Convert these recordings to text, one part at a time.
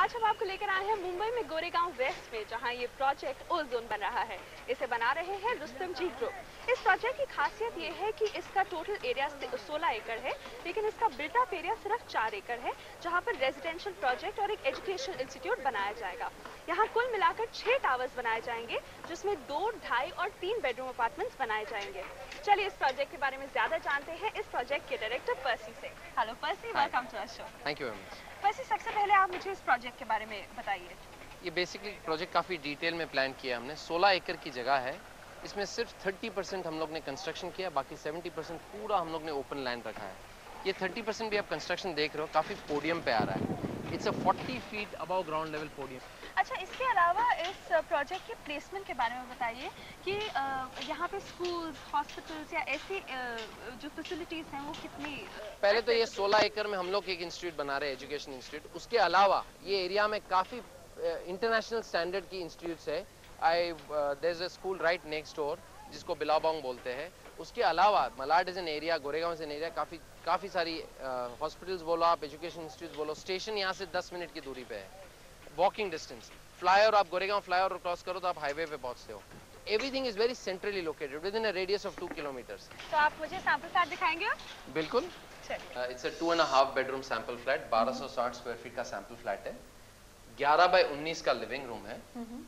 आज हम आपको लेकर आए हैं मुंबई में गोरेगांव वेस्ट में जहाँ ये प्रोजेक्ट ओजोन बन रहा है। इसे बना रहे हैं रुस्तम जी ग्रुप इस प्रोजेक्ट की खासियत ये है कि इसका टोटल एरिया 16 एकड़ है लेकिन इसका बिल्ट अप एरिया सिर्फ़ 4 एकड़ है जहाँ पर रेजिडेंशियल प्रोजेक्ट और एक एजुकेशन इंस्टीट्यूट बनाया जाएगा। यहाँ कुल मिलाकर छह टावर्स बनाए जाएँगे जिसमें दो ढाई और तीन बेडरूम अपार्टमेंट्स बनाए जाएँगे। चलिए इस प्रोजेक्ट के बारे में ज़्यादा जानते हैं इस प्रोजेक्ट के डायरेक्टर पर्सी से। Hello Percy welcome to show thank you very much Percy सबसे पहले आप मुझे इस प्रोजेक्ट के बारे में बताइए। ये बेसिकली प्रोजेक्ट काफ़ी डिटेल में प्लान किया हमने। 16 एकड़ की जगह है। इसमें सिर्फ़ 30 परसेंट हम लोग ने कंस्ट्रक्शन किया बाकी 70 परसेंट पूरा हम लोग ने ओपन लैंड रखा है। ये 30 परसेंट भी आप कंस्ट्रक्शन देख रहे हो काफ़ी पोडियम पे आ रहा है। It's a 40 feet above ground level podium अच्छा इसके अलावा इस प्रोजेक्ट के प्लेसमेंट के बारे में बताइए कि यहाँ पे स्कूल्स हॉस्पिटल्स या ऐसी जो फैसिलिटीज़ हैं वो कितनी पहले तो ये 16 एकड़ में हम लोग एक इंस्टीट्यूट बना रहे हैं एजुकेशन इंस्टीट्यूट उसके अलावा ये एरिया में काफ़ी इंटरनेशनल स्टैंडर्ड की इंस्टीट्यूट्स है। I there is a school right next door जिसको बिलाबोंग बोलते हैं। उसके अलावा Malad is an area Goregaon is an area काफ़ी काफ़ी सारी हॉस्पिटल्स बोलो आप एजुकेशन इंस्टीट्यूट बोलो स्टेशन यहाँ से 10 मिनट की दूरी पे है। वॉकिंग डिस्टेंस फ्लाईओवर आप गोरेगांव फ्लाईओवर क्रॉस करो तो आप हाईवे पे पहुँचते हो everything is very centrally located within a radius of two kilometres तो आप मुझे सैंपल फ्लैट दिखाएँगे बिल्कुल it's a two and half bedroom sample flat 1260 square feet का सैंपल फ्लैट है 11 बाय 19 का लिविंग रूम है।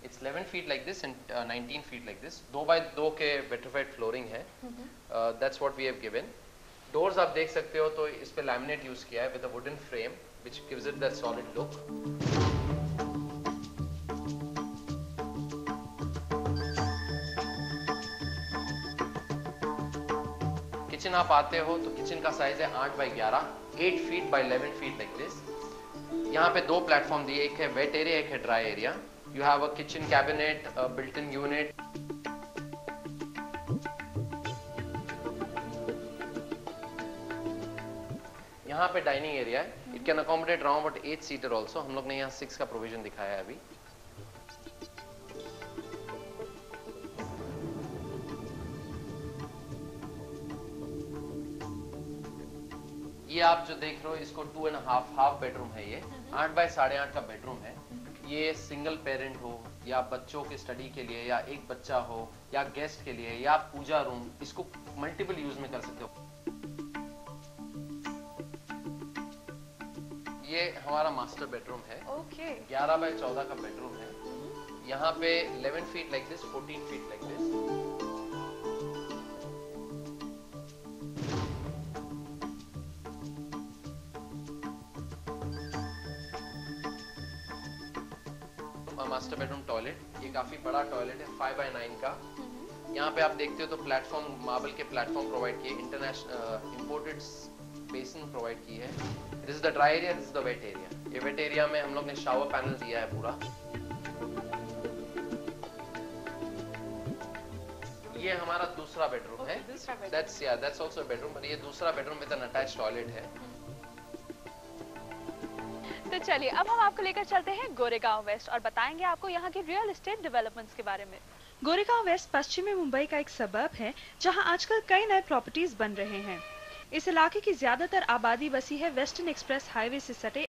It's 11 feet like this and 19 feet like this दो बाय दो के वेट्रिफाइड फ्लोरिंग है। That's what we have given doors आप देख सकते हो तो इस पे लैमिनेट यूज़ किया है with a wooden frame which gives it that solid look kitchen आप आते हो तो किचन का साइज़ है आठ बाई ग्यारह eight feet by eleven feet like this यहाँ पे दो प्लेटफॉर्म दिए, एक है वेट एरिया एक है dry area you have a kitchen cabinet built in unit यहाँ पे डाइनिंग एरिया है. It can accommodate round about eight seater also हम लोग ने यहाँ सिक्स का प्रोविज़न दिखाया है अभी. ये आप जो देख रहे हो इसको two and half half bedroom है ये। आठ बाय साढ़े आठ का बेडरूम है। ये सिंगल पेरेंट हो या बच्चों के स्टडी के लिए या एक बच्चा हो या गेस्ट के लिए या पूजा रूम इसको मल्टीपल यूज़ में कर सकते हो। ये हमारा मास्टर बेडरूम है। Okay okay. 11 बाय 14 का बेडरूम है। यहाँ पे 11 feet like this 14 feet like this master bedroom toilet ये काफ़ी बड़ा टॉयलेट है फाइव बाई नाइन का। यहाँ पे आप देखते हो तो प्लेटफॉर्म मार्बल के प्लेटफॉर्म प्रोवाइड किए इंटरनेशनल इंपोर्टेड बेसिन प्रोवाइड की है। This is the dry area this is the wet area ये वेट एरिया में हम लोग ने शावर पैनल दिया है पूरा। ये हमारा दूसरा बेडरूम है। दैट्स या दैट्स आल्सो बेडरूम पर ये दूसरा bedroom with an attached toilet है। तो चलिए, अब हम आपको लेकर चलते हैं गोरेगांव वेस्ट और बताएँगे आपको यहाँ के रियल एस्टेट डेवलपमेंट्स के बारे में। गोरेगांव वेस्ट पश्चिमी मुंबई का एक सबब है, जहाँ आजकल कई नए प्रॉपर्टीज़ बन रहे हैं। इस इलाके की ज़्यादातर आबादी बसी है वेस्टर्न एक्सप्रेस हाईवे से सटे